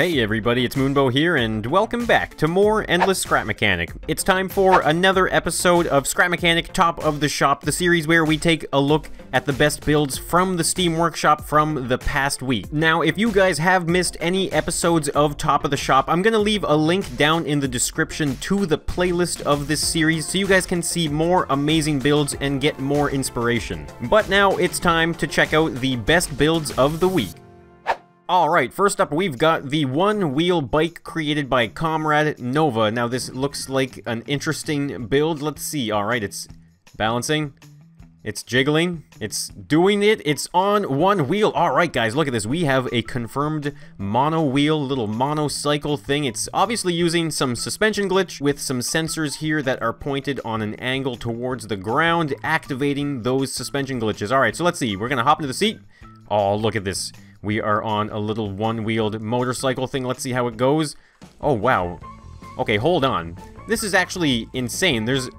Hey everybody, it's Moonbo here, and welcome back to more Endless Scrap Mechanic. It's time for another episode of Scrap Mechanic Top of the Shop, the series where we take a look at the best builds from the Steam Workshop from the past week. Now, if you guys have missed any episodes of Top of the Shop, I'm gonna leave a link down in the description to the playlist of this series so you guys can see more amazing builds and get more inspiration. But now it's time to check out the best builds of the week. Alright, first up we've got the one-wheel bike created by Comrade Nova. Now this looks like an interesting build. Let's see. Alright, it's balancing. It's jiggling. It's doing it. It's on one wheel. Alright guys, look at this. We have a confirmed mono wheel, little monocycle thing. It's obviously using some suspension glitch with some sensors here that are pointed on an angle towards the ground, activating those suspension glitches. Alright, so let's see. We're gonna hop into the seat. Oh, look at this. We are on a little one-wheeled motorcycle thing. Let's see how it goes. Oh, wow. Okay, hold on. This is actually insane. There's...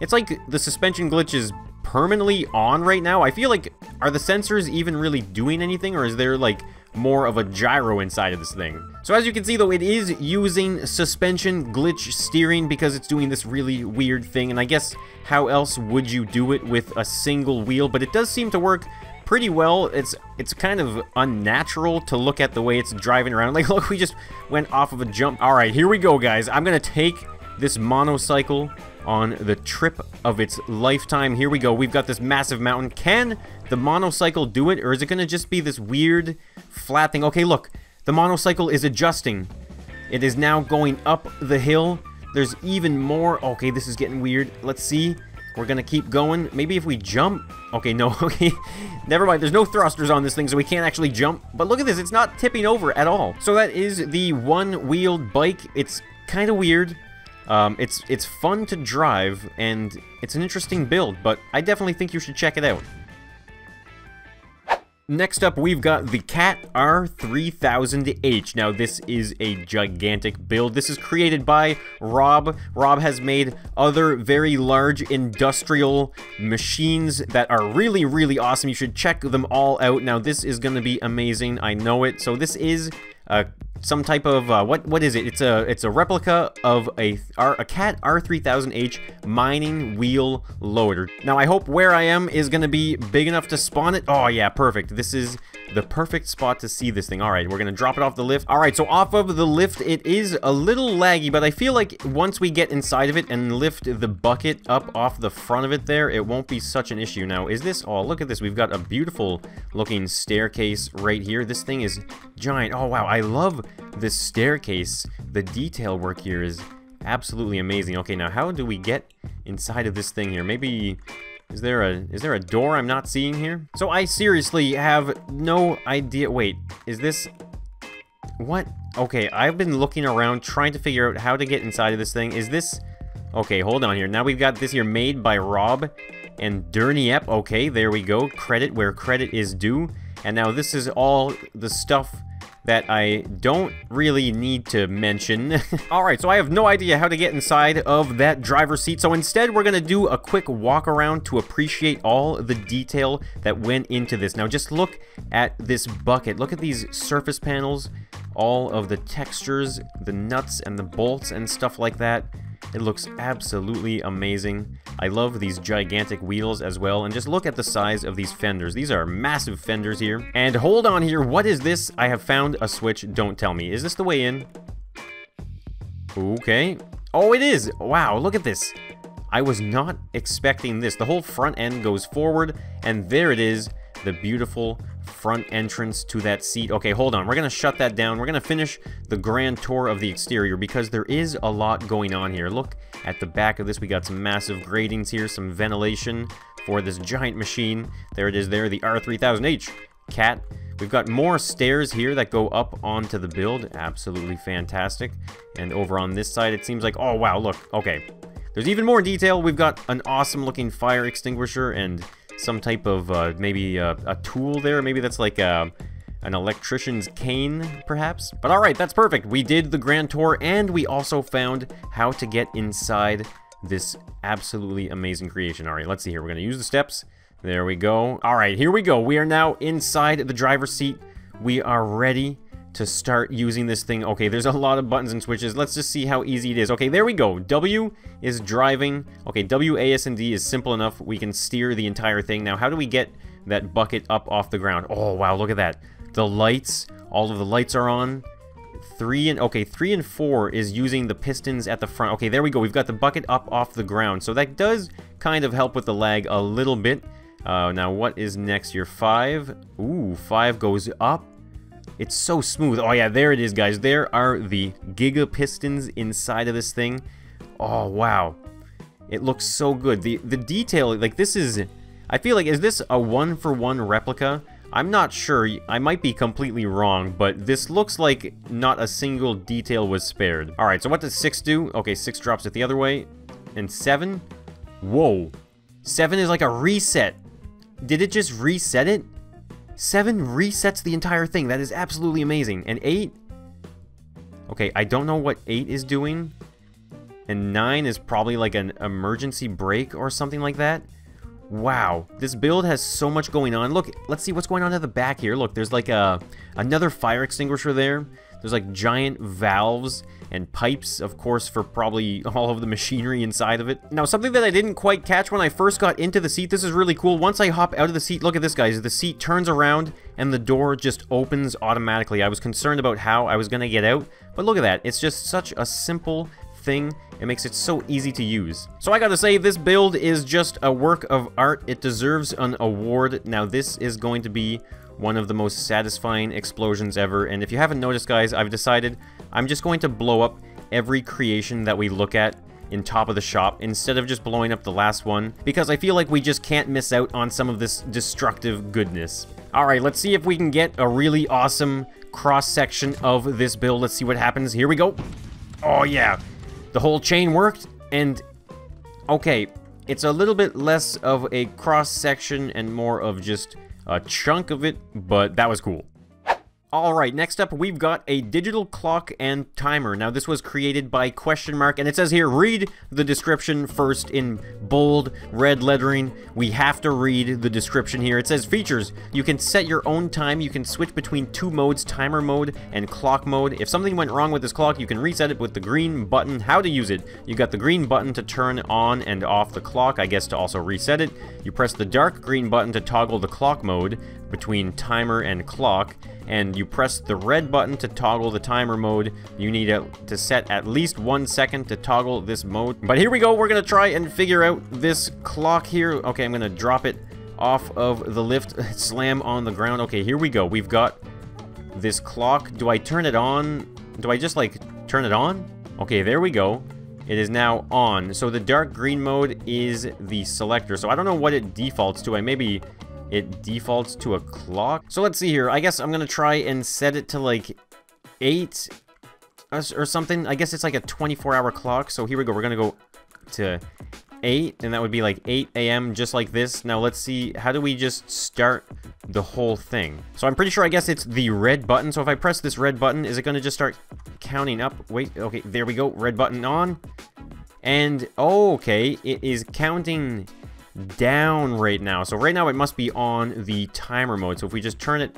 It's like the suspension glitch is permanently on right now. I feel like... Are the sensors even really doing anything? Or is there, like, more of a gyro inside of this thing? So as you can see, though, it is using suspension glitch steering because it's doing this really weird thing. And I guess how else would you do it with a single wheel? But it does seem to work pretty well. It's it's kind of unnatural to look at the way it's driving around. Like, look, we just went off of a jump. All right, here we go, guys. I'm going to take this monocycle on the trip of its lifetime. Here we go. We've got this massive mountain. Can the monocycle do it, or is it going to just be this weird flat thing? Okay, look. The monocycle is adjusting. It is now going up the hill. There's even more. Okay, this is getting weird. Let's see. We're gonna keep going. Maybe if we jump... Okay, no, okay. Never mind, there's no thrusters on this thing, so we can't actually jump. But look at this, it's not tipping over at all. So that is the one-wheeled bike. It's kind of weird. Um, it's, it's fun to drive, and it's an interesting build, but I definitely think you should check it out. Next up, we've got the Cat R3000H. Now, this is a gigantic build. This is created by Rob. Rob has made other very large industrial machines that are really, really awesome. You should check them all out. Now, this is going to be amazing. I know it. So this is a some type of uh, what what is it? It's a it's a replica of a a Cat R3000H mining wheel loader. Now I hope where I am is gonna be big enough to spawn it. Oh yeah, perfect. This is the perfect spot to see this thing. All right, we're gonna drop it off the lift. All right, so off of the lift, it is a little laggy, but I feel like once we get inside of it and lift the bucket up off the front of it there, it won't be such an issue. Now, is this? Oh, look at this. We've got a beautiful looking staircase right here. This thing is giant. Oh wow, I love this staircase, the detail work here is absolutely amazing. Okay, now how do we get inside of this thing here? Maybe is there a is there a door I'm not seeing here? So I seriously have no idea. Wait, is this what? Okay, I've been looking around trying to figure out how to get inside of this thing. Is this Okay, hold on here. Now we've got this here made by Rob and Derniep. Okay, there we go. Credit where credit is due. And now this is all the stuff that I don't really need to mention. Alright, so I have no idea how to get inside of that driver's seat, so instead we're going to do a quick walk around to appreciate all the detail that went into this. Now just look at this bucket. Look at these surface panels, all of the textures, the nuts and the bolts and stuff like that. It looks absolutely amazing. I love these gigantic wheels as well, and just look at the size of these fenders. These are massive fenders here. And hold on here, what is this? I have found a switch, don't tell me. Is this the way in? Okay. Oh, it is! Wow, look at this. I was not expecting this. The whole front end goes forward, and there it is, the beautiful front entrance to that seat. Okay, hold on. We're going to shut that down. We're going to finish the grand tour of the exterior because there is a lot going on here. Look at the back of this. We got some massive gratings here, some ventilation for this giant machine. There it is there, the R3000H cat. We've got more stairs here that go up onto the build. Absolutely fantastic. And over on this side, it seems like, oh wow, look, okay. There's even more detail. We've got an awesome looking fire extinguisher and some type of uh, maybe a, a, tool there. Maybe that's like a, uh, an electrician's cane, perhaps? But alright, that's perfect. We did the grand tour, and we also found how to get inside this absolutely amazing creation. Alright, let's see here. We're going to use the steps. There we go. Alright, here we go. We are now inside the driver's seat. We are ready to start using this thing. Okay, there's a lot of buttons and switches. Let's just see how easy it is. Okay, there we go. W is driving. Okay, W, A, S, and D is simple enough. We can steer the entire thing. Now, how do we get that bucket up off the ground? Oh, wow, look at that. The lights, all of the lights are on. Three and, okay, three and four is using the pistons at the front. Okay, there we go. We've got the bucket up off the ground. So that does kind of help with the lag a little bit. Uh, now, what is next? Your five. Ooh, five goes up it's so smooth. Oh yeah, there it is, guys. There are the Giga Pistons inside of this thing. Oh, wow. It looks so good. The the detail, like this is... I feel like, is this a one-for-one -one replica? I'm not sure. I might be completely wrong, but this looks like not a single detail was spared. Alright, so what does 6 do? Okay, 6 drops it the other way. And 7? Whoa. 7 is like a reset. Did it just reset it? 7 resets the entire thing. That is absolutely amazing. And 8... Okay, I don't know what 8 is doing. And 9 is probably like an emergency brake or something like that. Wow, this build has so much going on. Look, let's see what's going on at the back here. Look, there's like a another fire extinguisher there. There's like giant valves and pipes, of course, for probably all of the machinery inside of it. Now, something that I didn't quite catch when I first got into the seat, this is really cool. Once I hop out of the seat, look at this, guys. The seat turns around and the door just opens automatically. I was concerned about how I was going to get out, but look at that. It's just such a simple thing. It makes it so easy to use. So I gotta say, this build is just a work of art. It deserves an award. Now, this is going to be one of the most satisfying explosions ever. And if you haven't noticed, guys, I've decided I'm just going to blow up every creation that we look at in top of the shop instead of just blowing up the last one because I feel like we just can't miss out on some of this destructive goodness. Alright, let's see if we can get a really awesome cross-section of this build. Let's see what happens. Here we go. Oh yeah, the whole chain worked and okay, it's a little bit less of a cross-section and more of just a chunk of it, but that was cool. Alright, next up we've got a digital clock and timer. Now this was created by question mark and it says here read the description first in bold red lettering. We have to read the description here. It says features. You can set your own time. You can switch between two modes, timer mode and clock mode. If something went wrong with this clock, you can reset it with the green button. How to use it. You got the green button to turn on and off the clock, I guess to also reset it. You press the dark green button to toggle the clock mode between timer and clock and you press the red button to toggle the timer mode. You need to set at least one second to toggle this mode. But here we go, we're gonna try and figure out this clock here. Okay, I'm gonna drop it off of the lift, slam on the ground. Okay, here we go. We've got this clock. Do I turn it on? Do I just like turn it on? Okay, there we go. It is now on. So the dark green mode is the selector. So I don't know what it defaults to. I maybe it defaults to a clock. So let's see here. I guess I'm going to try and set it to like 8 or something. I guess it's like a 24-hour clock. So here we go. We're going to go to 8, and that would be like 8 a.m. just like this. Now let's see, how do we just start the whole thing? So I'm pretty sure I guess it's the red button. So if I press this red button, is it going to just start counting up? Wait, okay, there we go. Red button on. And, oh, okay, it is counting down right now. So right now it must be on the timer mode. So if we just turn it...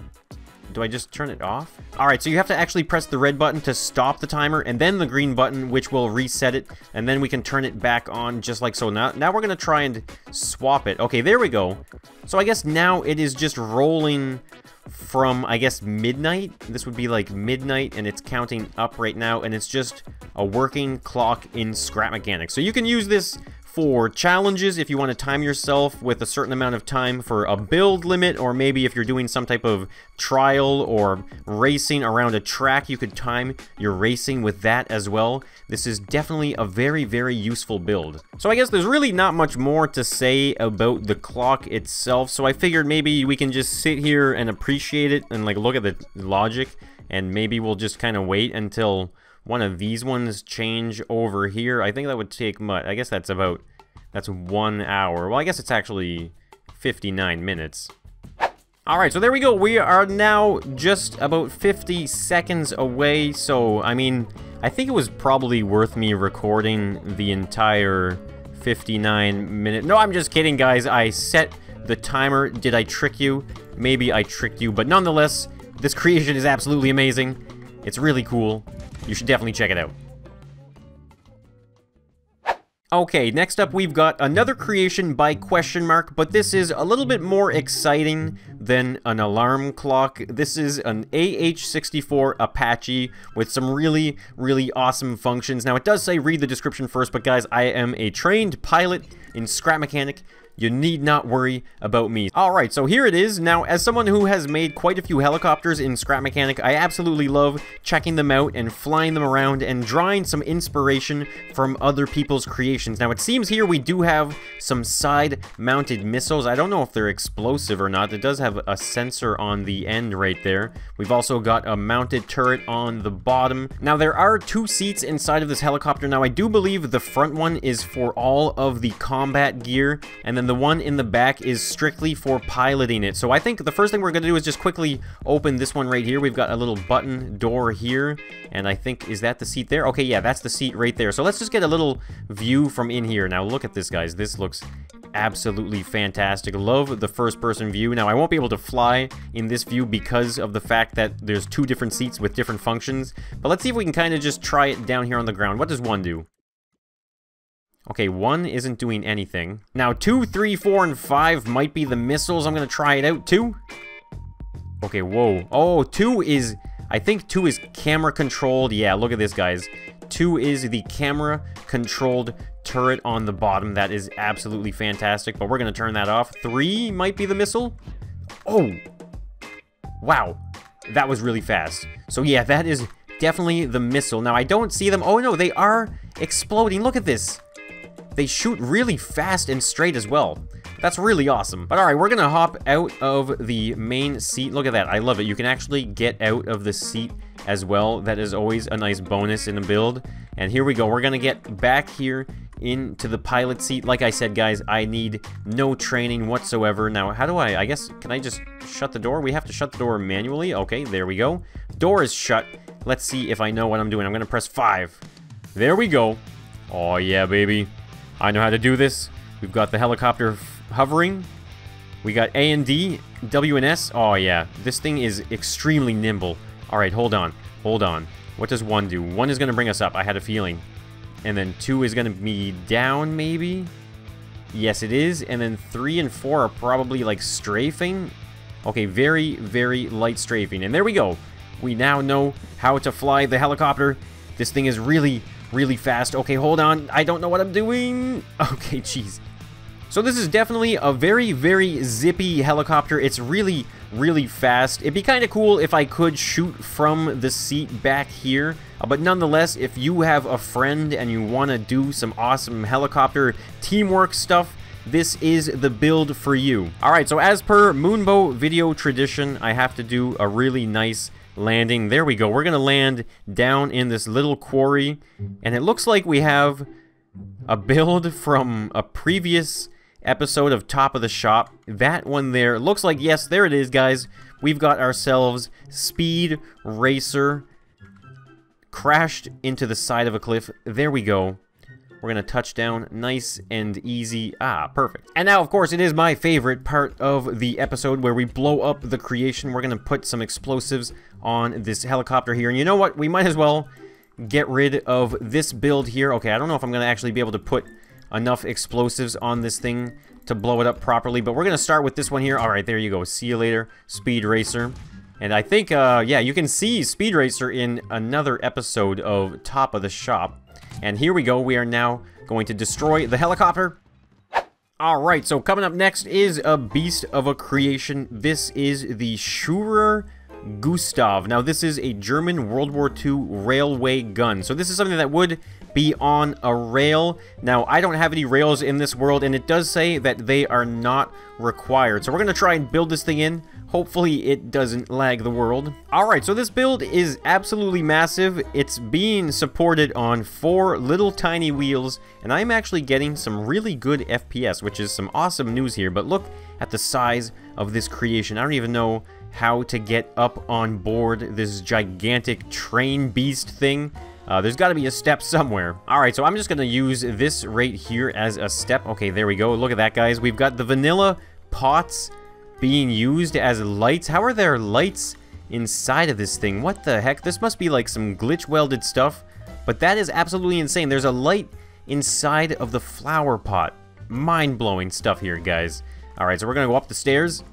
Do I just turn it off? Alright, so you have to actually press the red button to stop the timer, and then the green button, which will reset it, and then we can turn it back on just like so. Now, now we're going to try and swap it. Okay, there we go. So I guess now it is just rolling from, I guess, midnight. This would be like midnight, and it's counting up right now, and it's just a working clock in Scrap Mechanics. So you can use this for challenges if you want to time yourself with a certain amount of time for a build limit or maybe if you're doing some type of trial or racing around a track you could time your racing with that as well. This is definitely a very very useful build. So I guess there's really not much more to say about the clock itself. So I figured maybe we can just sit here and appreciate it and like look at the logic and maybe we'll just kind of wait until one of these ones change over here. I think that would take much. I guess that's about, that's one hour. Well, I guess it's actually 59 minutes. Alright, so there we go. We are now just about 50 seconds away. So, I mean, I think it was probably worth me recording the entire 59 minute. No, I'm just kidding, guys. I set the timer. Did I trick you? Maybe I tricked you, but nonetheless, This creation is absolutely amazing. It's really cool. You should definitely check it out. Okay, next up we've got another creation by question mark, but this is a little bit more exciting than an alarm clock. This is an AH-64 Apache with some really, really awesome functions. Now it does say read the description first, but guys, I am a trained pilot in Scrap Mechanic, you need not worry about me. Alright, so here it is. Now, as someone who has made quite a few helicopters in Scrap Mechanic, I absolutely love checking them out and flying them around and drawing some inspiration from other people's creations. Now, it seems here we do have some side-mounted missiles. I don't know if they're explosive or not. It does have a sensor on the end right there. We've also got a mounted turret on the bottom. Now, there are two seats inside of this helicopter. Now, I do believe the front one is for all of the combat gear, and then then the one in the back is strictly for piloting it. So I think the first thing we're going to do is just quickly open this one right here. We've got a little button door here, and I think, is that the seat there? Okay, yeah, that's the seat right there. So let's just get a little view from in here. Now look at this, guys. This looks absolutely fantastic. Love the first-person view. Now, I won't be able to fly in this view because of the fact that there's two different seats with different functions. But let's see if we can kind of just try it down here on the ground. What does one do? Okay, one isn't doing anything. Now, two, three, four, and five might be the missiles. I'm gonna try it out. too. Okay, whoa. Oh, two is... I think two is camera controlled. Yeah, look at this, guys. Two is the camera controlled turret on the bottom. That is absolutely fantastic, but we're gonna turn that off. Three might be the missile. Oh! Wow. That was really fast. So yeah, that is definitely the missile. Now, I don't see them. Oh, no, they are exploding. Look at this. They shoot really fast and straight as well. That's really awesome. But alright, we're gonna hop out of the main seat. Look at that, I love it. You can actually get out of the seat as well. That is always a nice bonus in a build. And here we go, we're gonna get back here into the pilot seat. Like I said, guys, I need no training whatsoever. Now, how do I, I guess, can I just shut the door? We have to shut the door manually. Okay, there we go. Door is shut. Let's see if I know what I'm doing. I'm gonna press five. There we go. Oh yeah, baby. I know how to do this. We've got the helicopter hovering. We got A and D, W and S. Oh, yeah. This thing is extremely nimble. All right, hold on. Hold on. What does one do? One is going to bring us up. I had a feeling. And then two is going to be down, maybe? Yes, it is. And then three and four are probably, like, strafing. Okay, very, very light strafing. And there we go. We now know how to fly the helicopter. This thing is really, really fast. Okay, hold on. I don't know what I'm doing. Okay, jeez. So this is definitely a very, very zippy helicopter. It's really, really fast. It'd be kind of cool if I could shoot from the seat back here. Uh, but nonetheless, if you have a friend and you want to do some awesome helicopter teamwork stuff, this is the build for you. Alright, so as per Moonbo video tradition, I have to do a really nice landing. There we go. We're going to land down in this little quarry. And it looks like we have a build from a previous episode of Top of the Shop. That one there. Looks like, yes, there it is, guys. We've got ourselves Speed Racer crashed into the side of a cliff. There we go. We're going to touch down nice and easy. Ah, perfect. And now, of course, it is my favorite part of the episode where we blow up the creation. We're going to put some explosives on this helicopter here. And you know what? We might as well get rid of this build here. Okay, I don't know if I'm going to actually be able to put enough explosives on this thing to blow it up properly. But we're going to start with this one here. All right, there you go. See you later, Speed Racer. And I think, uh, yeah, you can see Speed Racer in another episode of Top of the Shop. And here we go. We are now going to destroy the helicopter. Alright, so coming up next is a beast of a creation. This is the Schwerer Gustav. Now, this is a German World War II railway gun. So this is something that would be on a rail. Now, I don't have any rails in this world, and it does say that they are not required. So we're going to try and build this thing in. Hopefully it doesn't lag the world. Alright, so this build is absolutely massive. It's being supported on four little tiny wheels, and I'm actually getting some really good FPS, which is some awesome news here. But look at the size of this creation. I don't even know how to get up on board this gigantic train beast thing. Uh, there's got to be a step somewhere. Alright, so I'm just going to use this right here as a step. Okay, there we go. Look at that, guys. We've got the vanilla pots being used as lights. How are there lights inside of this thing. What the heck? This must be like some glitch welded stuff, but that is absolutely insane. There's a light inside of the flower pot. Mind-blowing stuff here, guys. Alright, so we're gonna go up the stairs,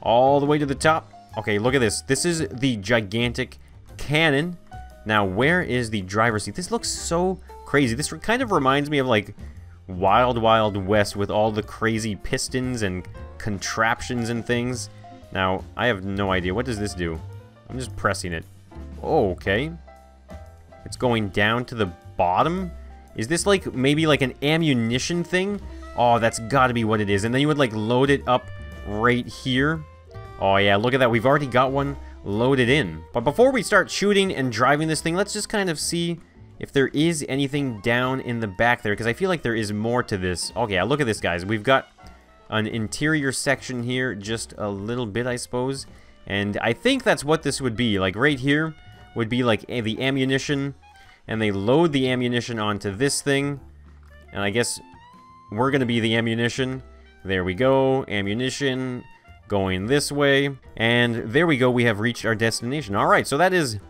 all the way to the top. Okay, look at this. This is the gigantic cannon. Now, where is the driver's seat? This looks so crazy. This kind of reminds me of, like, Wild Wild West with all the crazy pistons and contraptions and things. Now, I have no idea. What does this do? I'm just pressing it. Oh, okay. It's going down to the bottom? Is this like maybe like an ammunition thing? Oh, that's gotta be what it is. And then you would like load it up right here. Oh yeah, look at that. We've already got one loaded in. But before we start shooting and driving this thing, let's just kind of see if there is anything down in the back there. Because I feel like there is more to this. Okay, yeah, look at this, guys. We've got an interior section here, just a little bit, I suppose. And I think that's what this would be. Like, right here would be, like, the ammunition. And they load the ammunition onto this thing. And I guess we're going to be the ammunition. There we go. Ammunition going this way. And there we go. We have reached our destination. All right, so that is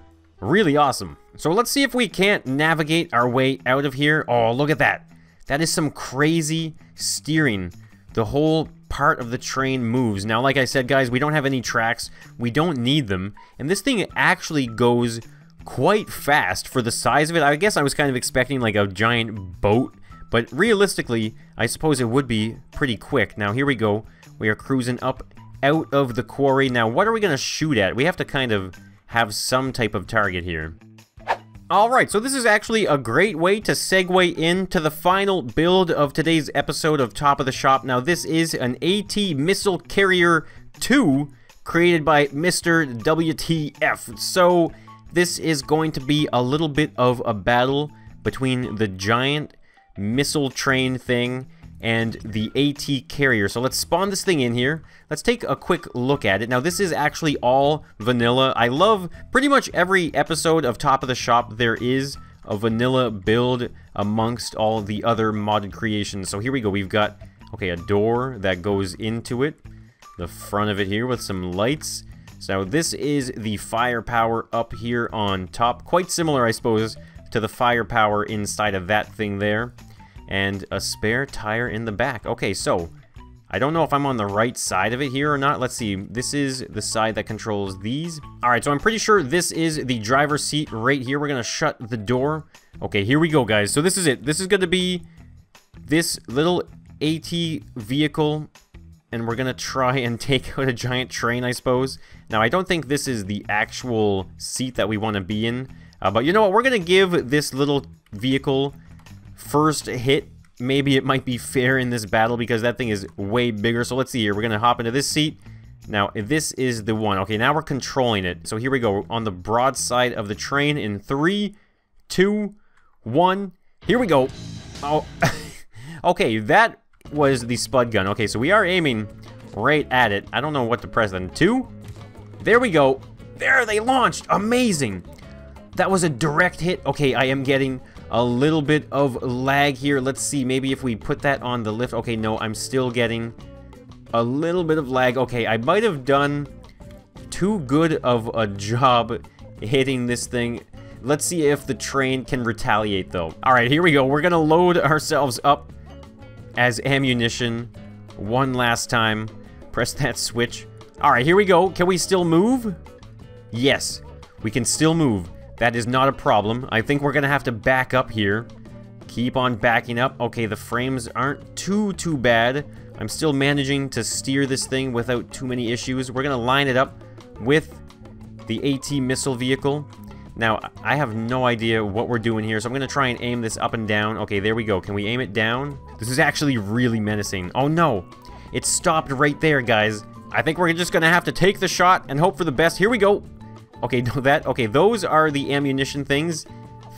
really awesome. So let's see if we can't navigate our way out of here. Oh, look at that. That is some crazy steering. The whole part of the train moves. Now, like I said, guys, we don't have any tracks. We don't need them. And this thing actually goes quite fast for the size of it. I guess I was kind of expecting like a giant boat. But realistically, I suppose it would be pretty quick. Now, here we go. We are cruising up out of the quarry. Now, what are we going to shoot at? We have to kind of have some type of target here. Alright, so this is actually a great way to segue into the final build of today's episode of Top of the Shop. Now, this is an AT Missile Carrier 2 created by Mr. WTF. So, this is going to be a little bit of a battle between the giant missile train thing and the AT carrier. So let's spawn this thing in here. Let's take a quick look at it. Now this is actually all vanilla. I love pretty much every episode of Top of the Shop there is a vanilla build amongst all the other modded creations. So here we go. We've got, okay, a door that goes into it. The front of it here with some lights. So this is the firepower up here on top. Quite similar, I suppose, to the firepower inside of that thing there and a spare tire in the back. Okay, so I don't know if I'm on the right side of it here or not. Let's see. This is the side that controls these. All right, so I'm pretty sure this is the driver's seat right here. We're going to shut the door. Okay, here we go, guys. So this is it. This is going to be this little AT vehicle, and we're going to try and take out a giant train, I suppose. Now, I don't think this is the actual seat that we want to be in, uh, but you know what? We're going to give this little vehicle first hit, maybe it might be fair in this battle because that thing is way bigger. So let's see here. We're going to hop into this seat. Now, this is the one. Okay, now we're controlling it. So here we go. On the broad side of the train in three, two, one. Here we go. Oh, okay, that was the spud gun. Okay, so we are aiming right at it. I don't know what to press then. Two. There we go. There, they launched. Amazing. That was a direct hit. Okay, I am getting a little bit of lag here. Let's see, maybe if we put that on the lift. Okay, no, I'm still getting a little bit of lag. Okay, I might have done too good of a job hitting this thing. Let's see if the train can retaliate, though. All right, here we go. We're going to load ourselves up as ammunition one last time. Press that switch. All right, here we go. Can we still move? Yes, we can still move. That is not a problem. I think we're to have to back up here. Keep on backing up. Okay, the frames aren't too, too bad. I'm still managing to steer this thing without too many issues. We're to line it up with the AT missile vehicle. Now, I have no idea what we're doing here, so I'm going to try and aim this up and down. Okay, there we go. Can we aim it down? This is actually really menacing. Oh, no. It stopped right there, guys. I think we're just going to have to take the shot and hope for the best. Here we go. Okay, that, okay, those are the ammunition things.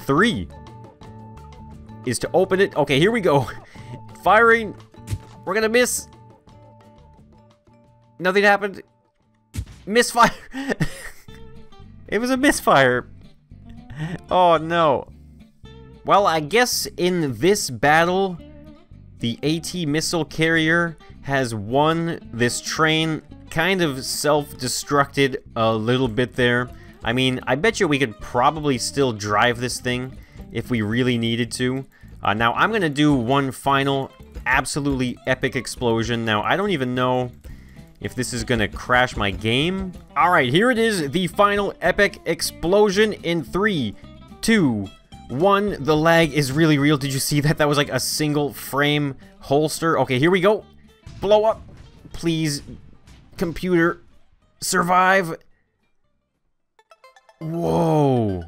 Three is to open it. Okay, here we go. Firing. We're gonna miss. Nothing happened. Misfire. it was a misfire. Oh, no. Well, I guess in this battle, the AT missile carrier has won this train kind of self-destructed a little bit there. I mean, I bet you we could probably still drive this thing if we really needed to. Uh, now, I'm going to do one final absolutely epic explosion. Now, I don't even know if this is going to crash my game. All right, here it is, the final epic explosion in three, two, one. The lag is really real. Did you see that? That was like a single frame holster. Okay, here we go. Blow up. Please, computer, survive. Whoa.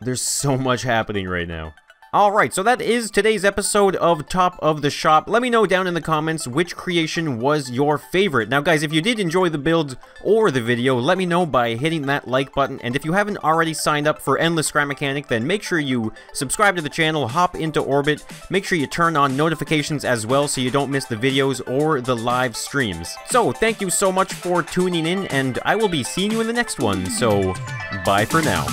There's so much happening right now. Alright, so that is today's episode of Top of the Shop. Let me know down in the comments which creation was your favorite. Now guys, if you did enjoy the build or the video, let me know by hitting that like button. And if you haven't already signed up for Endless Scrap Mechanic, then make sure you subscribe to the channel, hop into orbit, make sure you turn on notifications as well so you don't miss the videos or the live streams. So, thank you so much for tuning in, and I will be seeing you in the next one. So, bye for now.